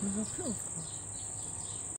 你说这个。